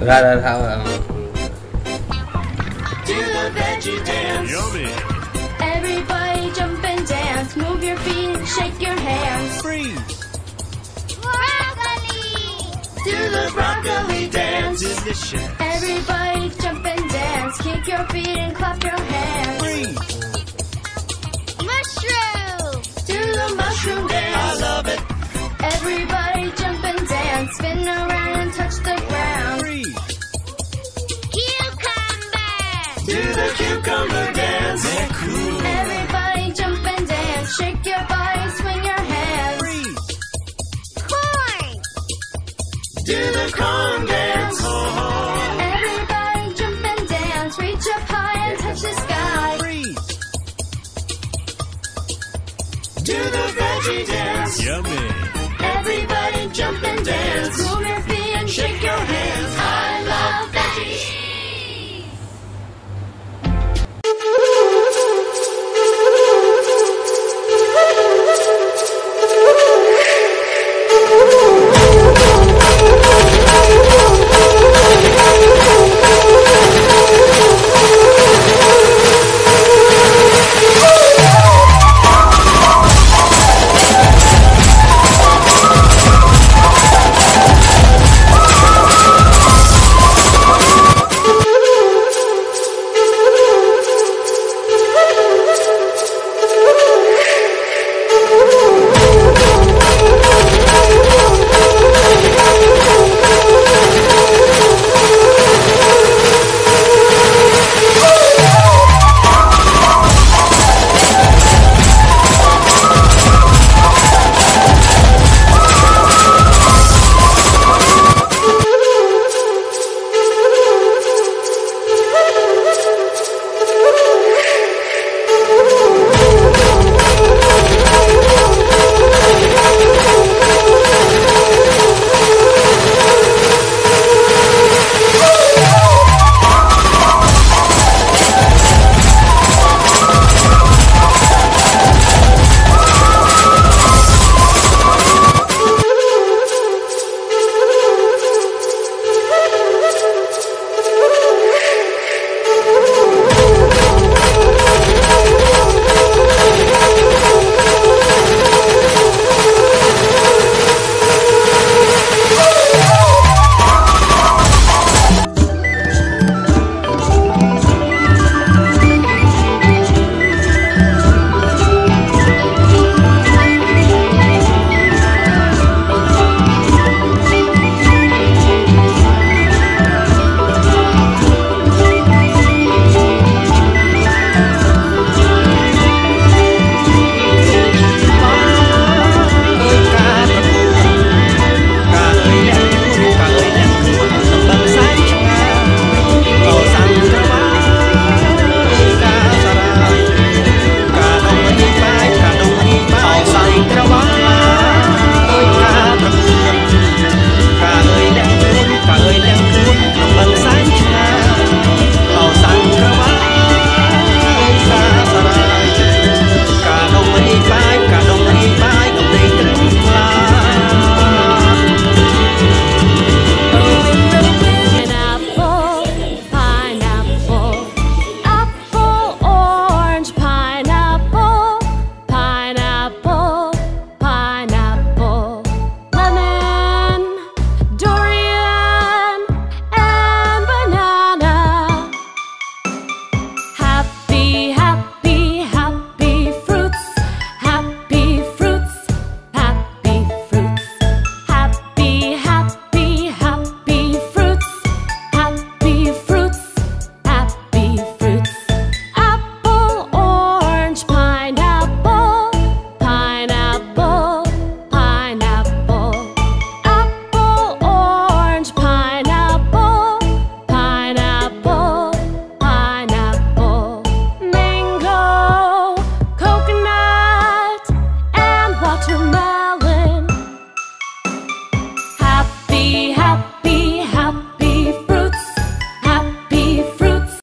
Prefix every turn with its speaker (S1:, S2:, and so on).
S1: ra ra ra um,
S2: Do the veggie dance.
S3: Yummy.
S4: Everybody jump and dance. Move your feet shake your hands.
S3: Freeze.
S5: Broccoli!
S2: Do the broccoli dance.
S3: Delicious.
S4: Everybody jump and dance. Kick your feet and clap your hands.
S3: Freeze.
S5: Mushroom!
S4: Do the mushroom
S2: I
S4: dance.
S2: love it.
S4: Everybody jump and dance. Spin around
S2: veggie dance.
S3: Yummy.
S4: Everybody jump and dance. to my